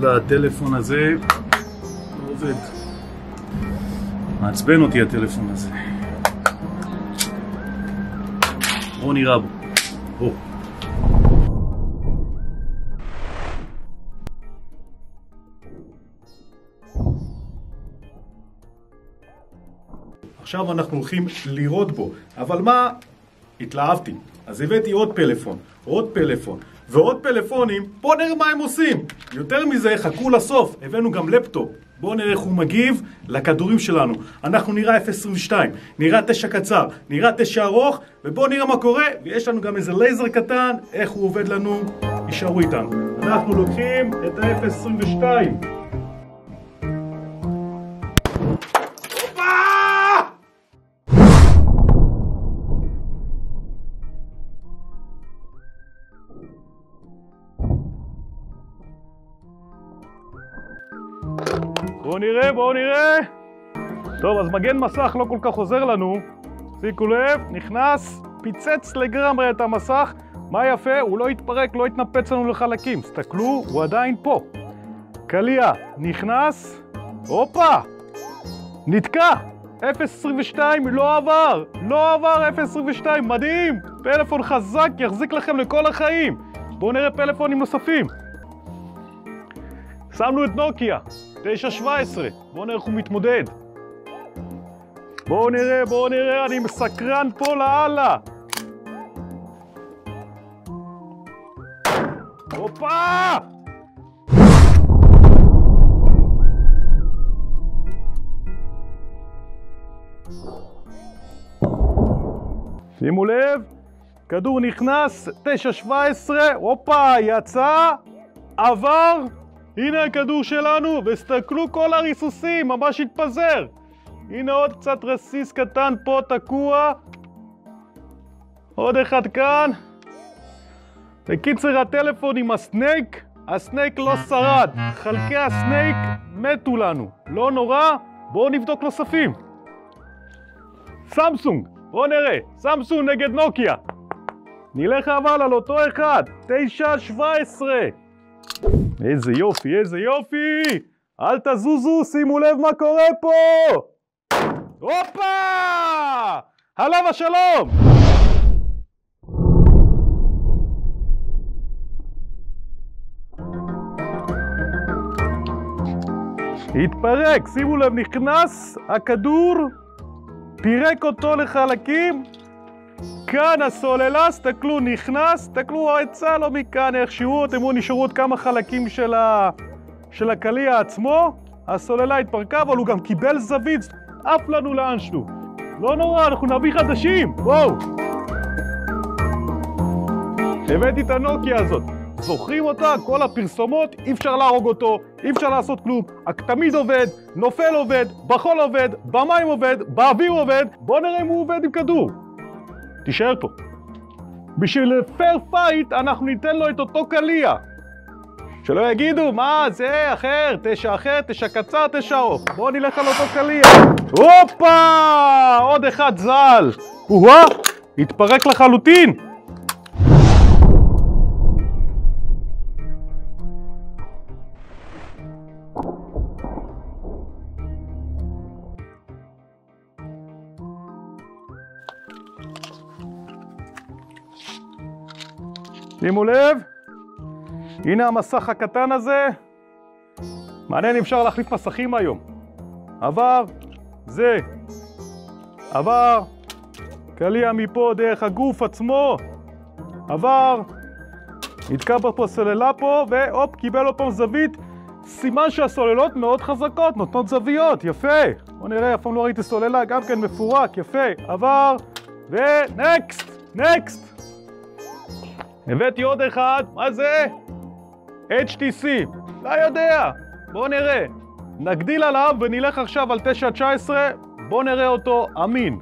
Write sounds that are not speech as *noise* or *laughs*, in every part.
לטלפון הזה. לא עובד. מעצבן אותי הטלפון הזה. בואו נראה בו. בואו. עכשיו אנחנו הולכים לירות בו, אבל מה? התלהבתי. אז הבאתי עוד פלאפון, עוד פלאפון, ועוד פלאפונים, בואו נראה מה הם עושים. יותר מזה, חכו לסוף, הבאנו גם לפטופ. בואו נראה איך הוא מגיב לכדורים שלנו. אנחנו נראה 0.22, נראה 9 קצר, נראה 9 ארוך, ובואו נראה מה קורה, ויש לנו גם איזה לייזר קטן, איך הוא עובד לנו, יישארו איתנו. אנחנו לוקחים את ה-0.22. נראה, בואו נראה. טוב, אז מגן מסך לא כל כך עוזר לנו. שימו לב, נכנס, פיצץ לגמרי את המסך. מה יפה? הוא לא התפרק, לא התנפץ לנו לחלקים. תסתכלו, הוא עדיין פה. קליע, נכנס, הופה! נתקע! 0.22 לא עבר! לא עבר 0.22, מדהים! פלאפון חזק, יחזיק לכם לכל החיים! בואו נראה פלאפונים נוספים. שמנו את נוקיה, 917, בואו נראה איך הוא מתמודד. בואו נראה, בואו נראה, אני מסקרן פה לאללה. הופה! שימו לב, כדור נכנס, 9-17, הופה, יצא, עבר, הנה הכדור שלנו, והסתכלו כל הריסוסים, ממש התפזר. הנה עוד קצת רסיס קטן פה תקוע, עוד אחד כאן. בקיצר, הטלפון עם הסנייק, הסנייק לא שרד. חלקי הסנייק מתו לנו. לא נורא, בואו נבדוק נוספים. סמסונג, בואו נראה, סמסונג נגד נוקיה. נלך אבל על אותו אחד, 917. איזה יופי, איזה יופי! אל תזוזו, שימו לב מה קורה פה! הופה! עליו השלום! התפרק, שימו לב, נכנס הכדור, פירק אותו לחלקים, כאן הסוללה, סתכלו, נכנס, סתכלו, יצא לו מכאן איכשהו, אתם רואים, נשארו עוד כמה חלקים של, ה... של הקליע עצמו, הסוללה התפרקה, אבל הוא גם קיבל זווית, עף לנו לאנשהו. לא נורא, אנחנו נביא חדשים, וואו. הבאתי את הנוקיה הזאת. זוכרים אותה? כל הפרסומות, אי אפשר להרוג אותו, אי אפשר לעשות כלום, תמיד עובד, נופל עובד, בחול עובד, במים עובד, באוויר עובד, בואו נראה אם הוא עובד עם כדור. תישאר פה. בשביל fair fight אנחנו ניתן לו את אותו קליע. שלא יגידו, מה זה אחר, תשע אחר, תשע קצר, תשע ארוך. בואו נלך על אותו קליע. הופה! עוד אחד ז"ל. או-אה, התפרק לחלוטין. שימו לב, הנה המסך הקטן הזה. מעניין אם אפשר להחליף מסכים היום. עבר, זה, עבר, קליע מפה דרך הגוף עצמו, עבר, נתקע פה סוללה פה, והופ, קיבל עוד פעם זווית. סימן שהסוללות מאוד חזקות, נותנות זוויות, יפה. בואו נראה, אף פעם לא ראיתי סוללה, גם כן מפורק, יפה. עבר, ונקסט, נקסט. הבאתי עוד אחד, מה זה? HTC, לא יודע, בואו נראה. נגדיל עליו ונלך עכשיו על 919, בואו נראה אותו אמין.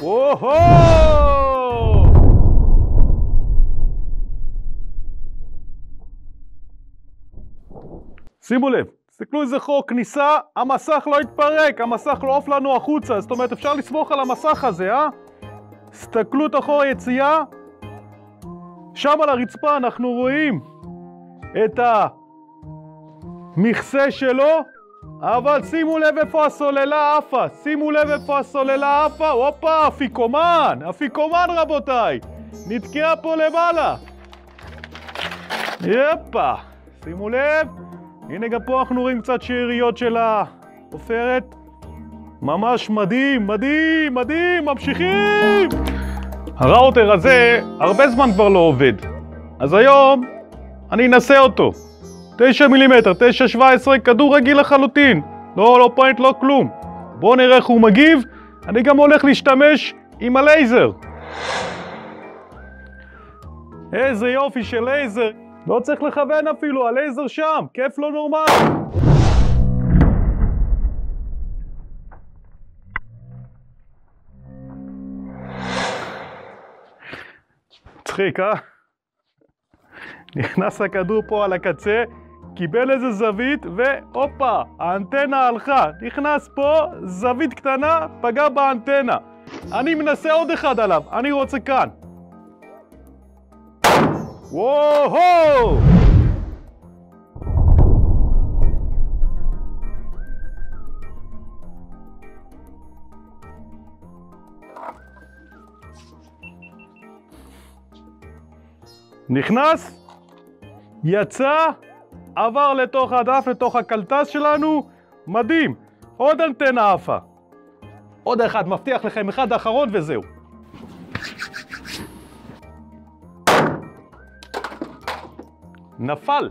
וואו! שימו לב, תסתכלו איזה חור כניסה, המסך לא התפרק, המסך לא עוף לנו החוצה, זאת אומרת אפשר לסמוך על המסך הזה, אה? הסתכלו את אחור היציאה, שם על הרצפה אנחנו רואים את המכסה שלו, אבל שימו לב איפה הסוללה עפה, שימו לב איפה הסוללה עפה, הופה, אפיקומן, אפיקומן רבותיי, נתקעה פה למעלה. יפה, שימו לב, הנה גם פה אנחנו רואים קצת שאריות של העופרת. ממש מדהים, מדהים, מדהים, ממשיכים! הראוטר הזה הרבה זמן כבר לא עובד, אז היום אני אנסה אותו. 9 מילימטר, 9.17, כדור רגיל לחלוטין. לא, hollow point, לא כלום. בואו נראה איך הוא מגיב. אני גם הולך להשתמש עם הלייזר. איזה יופי של לייזר. לא צריך לכוון אפילו, הלייזר שם, כיף לא נורמלי. מצחיק, אה? נכנס הכדור פה על הקצה, קיבל איזה זווית, והופה, האנטנה הלכה. נכנס פה, זווית קטנה, פגע באנטנה. אני מנסה עוד אחד עליו, אני רוצה כאן. וואו! נכנס, יצא, עבר לתוך הדף, לתוך הקלטס שלנו, מדהים. עוד אנטנה עפה. עוד אחד, מבטיח לכם, אחד האחרון וזהו. נפל.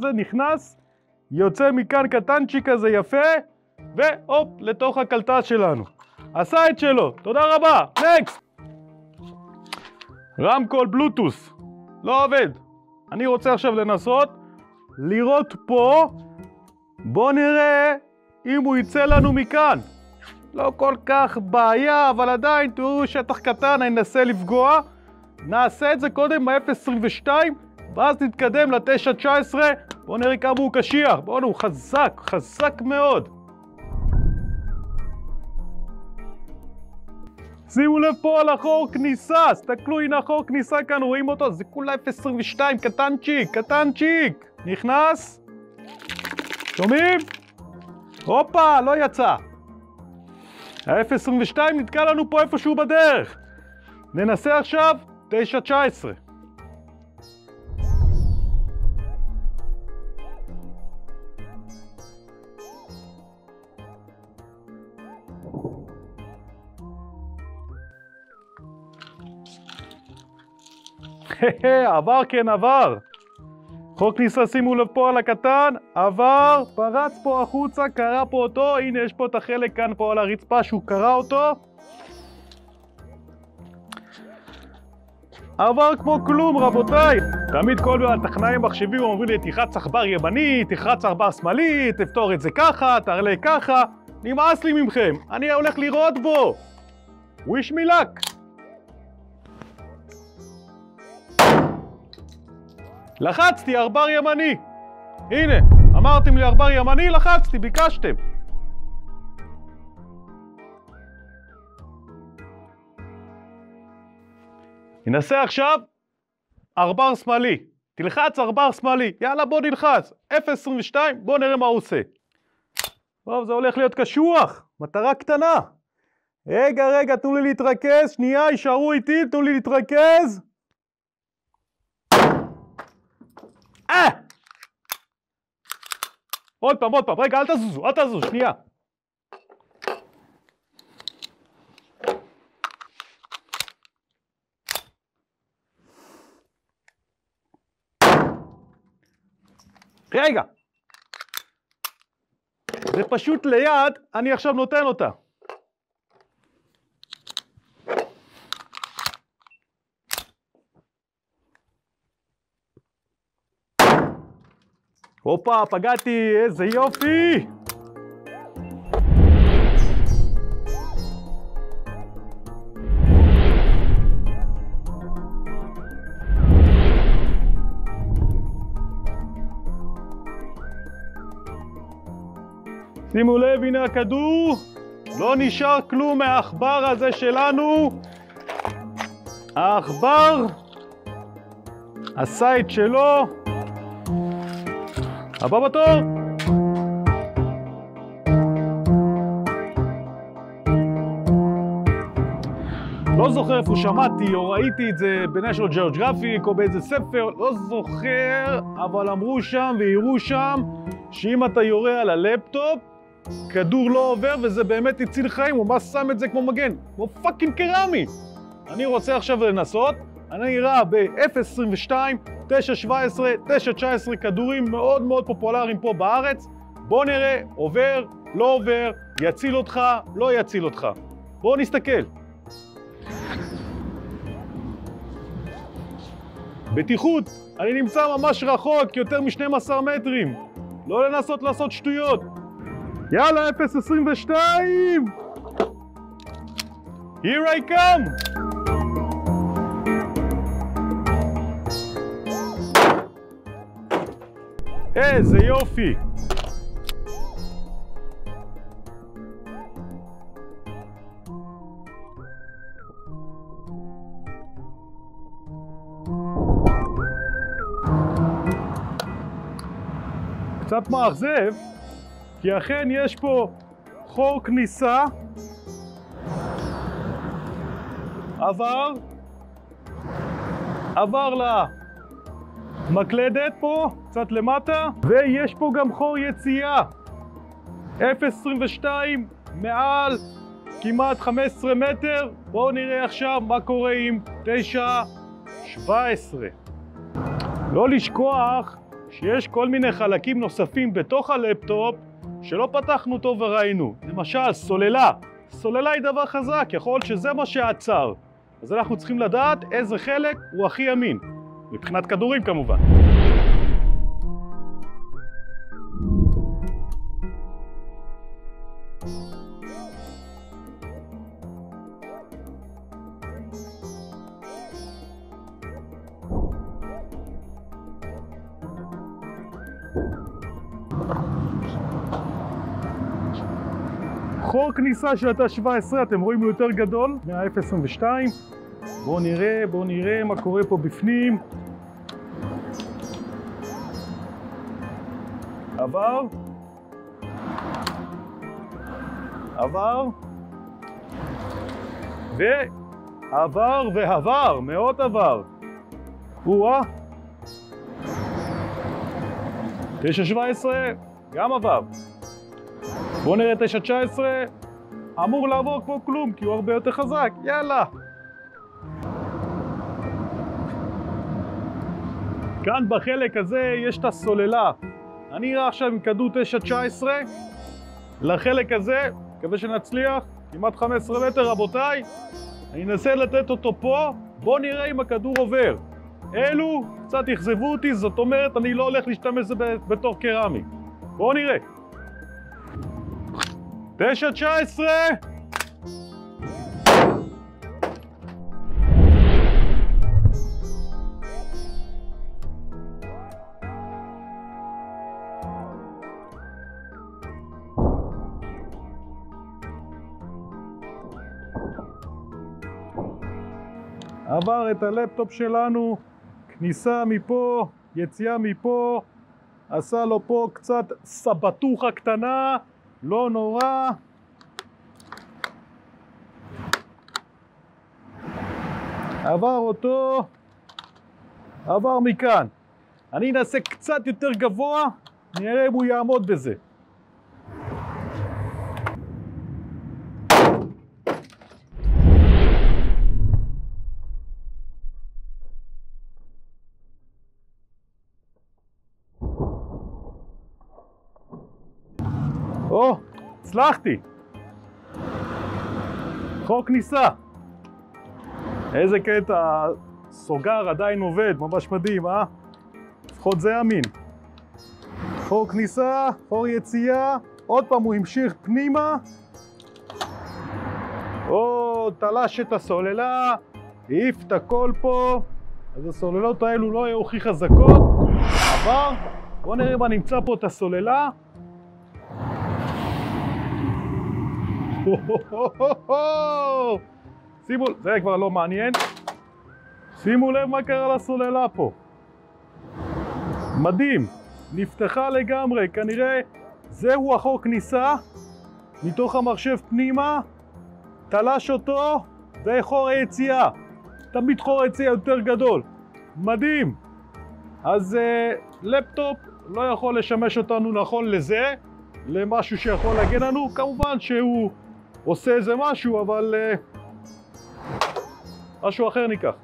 זה נכנס, יוצא מכאן קטנצ'יק כזה יפה, והופ, לתוך הקלטס שלנו. עשה את שלו, תודה רבה, נקסט! רמקול בלוטוס, לא עובד. אני רוצה עכשיו לנסות לראות פה, בואו נראה אם הוא יצא לנו מכאן. לא כל כך בעיה, אבל עדיין, תראו שטח קטן, אני אנסה לפגוע. נעשה את זה קודם ב-0.22, ואז נתקדם ל-9.19, בואו נראה כמה הוא קשיח. בואו, הוא חזק, חזק מאוד. שימו לב פה על החור כניסה, הסתכלו, הנה החור כניסה כאן, רואים אותו? זה כולה 0.22, קטנצ'יק, קטנצ'יק. נכנס? שומעים? הופה, לא יצא. ה-0.22 נתקע לנו פה איפשהו בדרך. ננסה עכשיו 9.19. *laughs* עבר כן עבר. חוק כניסה, שימו לב פה על הקטן, עבר, פרץ פה החוצה, קרא פה אותו, הנה יש פה את החלק כאן פה על הרצפה שהוא קרא אותו. עבר כמו כלום רבותיי! תמיד כל הטכנאים מחשבים אומרים לי תלחץ עכבר ימני, תלחץ עכבר שמאלי, תפתור את זה ככה, תעלה ככה נמאס לי מכם, אני הולך לראות בו! wish me luck! לחצתי ערבר ימני. הנה, אמרתם לי ערבר ימני, לחצתי, ביקשתם. ננסה עכשיו ערבר שמאלי. תלחץ ערבר שמאלי. יאללה, בוא נלחץ. 0.22, בוא נראה מה הוא עושה. טוב, זה הולך להיות קשוח. מטרה קטנה. רגע, רגע, תנו לי להתרכז. שנייה, יישארו איתי, תנו לי להתרכז. אה! עוד פעם, עוד פעם, רגע, אל תזוזו, אל תזוזו, שנייה. רגע. זה פשוט ליד, אני עכשיו נותן אותה. הופה, פגעתי, איזה יופי! שימו לב, הנה הכדור. לא נשאר כלום מהעכבר הזה שלנו. העכבר עשה את שלו. הבא בתור. לא זוכר איפה שמעתי או ראיתי את זה בניישנל ג'אוג'רפיק או באיזה ספר, לא זוכר, אבל אמרו שם והראו שם שאם אתה יורה על הלפטופ, כדור לא עובר וזה באמת הציל חיים, הוא ממש שם את זה כמו מגן, כמו fucking קרמי. אני רוצה עכשיו לנסות, אני אירה ב-0.22, 9.17, 9.19 כדורים מאוד מאוד פופולריים פה בארץ. בוא נראה, עובר, לא עובר, יציל אותך, לא יציל אותך. בואו נסתכל. בטיחות, אני נמצא ממש רחוק, יותר מ-12 מטרים. לא לנסות לעשות שטויות. יאללה, 0.22! Here I come! איזה יופי! קצת מאכזב, כי אכן יש פה חור כניסה, עבר, עבר למקלדת פה, קצת למטה, ויש פה גם חור יציאה, 0.22 מעל כמעט 15 מטר, בואו נראה עכשיו מה קורה עם 9.17. לא לשכוח שיש כל מיני חלקים נוספים בתוך הלפטופ שלא פתחנו אותו וראינו. למשל, סוללה. סוללה היא דבר חזק, יכול להיות שזה מה שעצר. אז אנחנו צריכים לדעת איזה חלק הוא הכי אמין. מבחינת כדורים כמובן. חור כניסה של התא 17, אתם רואים הוא יותר גדול מה-F22. בואו נראה, בואו נראה מה קורה פה בפנים. עבר. עבר. ועבר ועבר, מאוד עבר. או-אה. 917 גם עבר. בואו נראה 9-19, אמור לעבור כמו כלום, כי הוא הרבה יותר חזק, יאללה. כאן בחלק הזה יש את הסוללה. אני אראה עכשיו עם כדור 9-19 לחלק הזה, מקווה שנצליח, כמעט 15 מטר רבותיי. אני אנסה לתת אותו פה, בואו נראה אם הכדור עובר. אלו קצת אכזבו אותי, זאת אומרת אני לא הולך להשתמש בזה בתור קרמי. בואו נראה. תשע תשע עשרה! עבר את הלפטופ שלנו, כניסה מפה, יציאה מפה, עשה לו פה קצת סבטוחה קטנה, לא נורא. עבר אותו, עבר מכאן. אני אנסה קצת יותר גבוה, נראה אם הוא יעמוד בזה. או, הצלחתי. חור כניסה. איזה קטע, סוגר עדיין עובד, ממש מדהים, אה? לפחות זה אמין. חור כניסה, חור יציאה, עוד פעם הוא המשיך פנימה. או, תלש את הסוללה, העיף את הכל פה. אז הסוללות האלו לא היו הכי חזקות. עבר, בואו נראה מה נמצא פה את הסוללה. *laughs* שימו, זה כבר לא מעניין. שימו לב מה קרה לסוללה פה. מדהים, נפתחה לגמרי, כנראה זהו החור כניסה מתוך המחשב פנימה, תלש אותו, זה חור היציאה. תמיד חור היציאה יותר גדול. מדהים. אז uh, לפטופ לא יכול לשמש אותנו נכון לזה, למשהו שיכול להגן לנו, כמובן שהוא עושה איזה משהו, אבל uh, משהו אחר ניקח.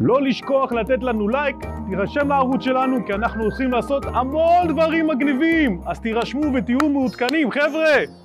לא לשכוח לתת לנו לייק, תירשם לערוץ שלנו כי אנחנו הולכים לעשות המון דברים מגניבים אז תירשמו ותהיו מעודכנים חבר'ה!